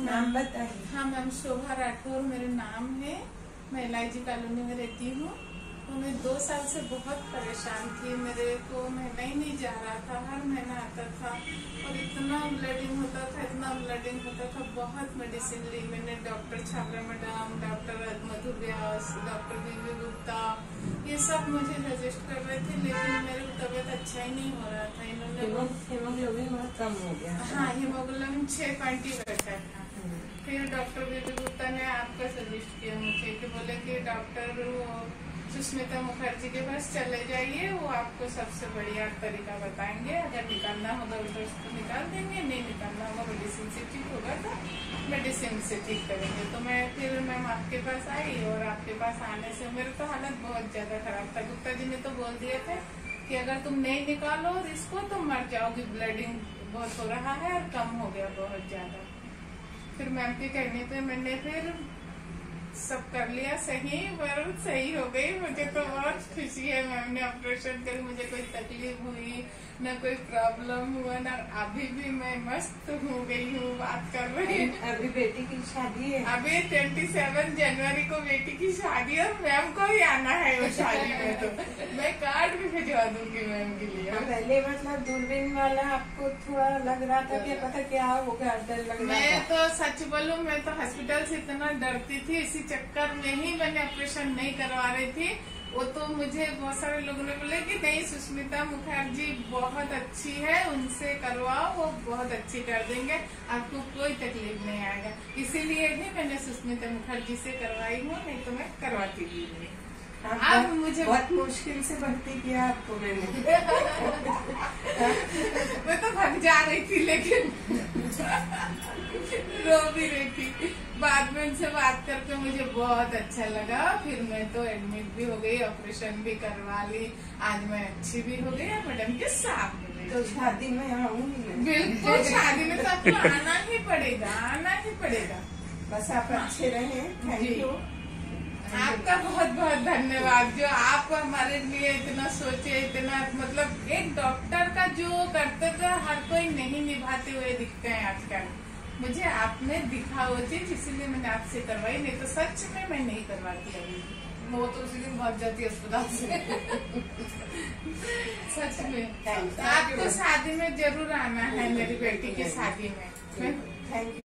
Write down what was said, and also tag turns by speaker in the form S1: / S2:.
S1: नाम बताइए।
S2: हाँ मैम शोभा राठौर मेरा नाम है। मैं एल कॉलोनी में रहती हूँ। तो मैं दो साल से बहुत परेशान थी। मेरे को महीना ही नहीं जा रहा था। हर महीना आता था और इतना ब्लडिंग होता था इतना ब्लडिंग होता था। बहुत मेडिसिन ली मैंने। Doctor Chhabra madam doctor Madhu Vyas doctor B B Gupta ये सब मुझे सजेस्ट कर रहे थे लेकिन मेरे को तबीयत अच्छा ही नहीं हो रहा था। इन्होंने
S1: हेमोग्लोबिन बहुत कम हो गया।
S2: हाँ हीमोग्लोबिन छह पॉइंट। फिर डॉक्टर बीबी गुप्ता ने आपका सजेस्ट किया मुझे कि बोले कि डॉक्टर सुष्मिता मुखर्जी के पास चले जाइए, वो आपको सबसे बढ़िया तरीका बताएँगे। अगर निकालना होगा उधर तो निकाल देंगे, नहीं निकालना होगा मेडिसिन से ठीक होगा तो मेडिसिन से ठीक करेंगे। तो मैं फिर मैम आपके पास आई और आपके पास आने से मेरे तो हालत बहुत ज़्यादा खराब था। गुप्ता जी ने तो बोल दिए थे कि अगर तुम नहीं निकालो इसको तो मर जाओगी। ब्लडिंग बहुत हो रहा है और कम हो गया बहुत ज़्यादा। फिर मैम के कहने पे मैंने फिर सब कर लिया सही पर सही हो गई। मुझे तो बहुत खुशी है मैम ने ऑपरेशन कर मुझे कोई तकलीफ़ हुई न कोई प्रॉब्लम हुआ न अभी भी मैं मस्त हो गई हूँ बात कर रही हूँ।
S1: अभी बेटी की शादी है।
S2: अभी ट्वेंटी सेवन जनवरी को बेटी की शादी और मैम को ही आना है वो शादी में तो। मैं कार्ड भी भिजवा दूँगी मैम के लिए।
S1: पहले मतलब दूरबीन वाला आपको थोड़ा लग रहा था कि पता क्या होगा डर लग रहा
S2: मैं तो सच बोलूँ मैं तो हॉस्पिटल से इतना डरती थी इसी चक्कर में ही मैंने ऑपरेशन नहीं करवा रही थी। वो तो मुझे बहुत सारे लोगों ने बोले कि नहीं सुष्मिता मुखर्जी बहुत अच्छी है उनसे करवाओ वो बहुत अच्छी कर देंगे आपको कोई तकलीफ़ नहीं आएगा। इसीलिए भी मैंने सुष्मिता मुखर्जी से करवाई हूँ नहीं तो मैं करवाती भी नहीं
S1: हाँ,
S2: अब मुझे-
S1: बहुत मुश्किल से भर्ती किया आपको मैंने।
S2: मैं तो भाग जा रही थी लेकिन रो भी रही थी। बाद में उनसे बात करके मुझे बहुत अच्छा लगा। फिर मैं तो एडमिट भी हो गई ऑपरेशन भी करवा ली। आज मैं अच्छी भी हो गई मैडम के साथ
S1: तो शादी में आऊँगी
S2: बिल्कुल शादी में तो आपको आना ही पड़ेगा आना ही पड़ेगा।
S1: बस आप अच्छे रहे। थैंक यू
S2: आपका बहुत बहुत धन्यवाद जो आप हमारे लिए इतना सोचे इतना मतलब एक डॉक्टर का जो कर्तव्य हर कोई नहीं निभाते हुए दिखते हैं आजकल। मुझे आपने दिखा वो चीज़ इसीलिए मैंने आपसे करवाई नहीं तो सच में मैं नहीं करवाती अभी।
S3: वो तो उसी दिन भाग जाती है अस्पताल से।
S2: सच में. आपको शादी में ज़रूर आना है मेरी बेटी की शादी में।
S1: Thank you